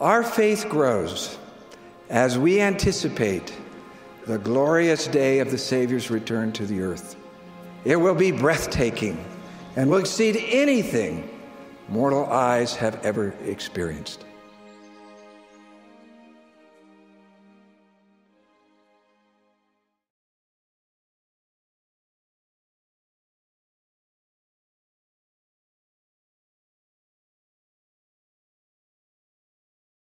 Our faith grows as we anticipate the glorious day of the Savior's return to the earth. It will be breathtaking and will exceed anything mortal eyes have ever experienced.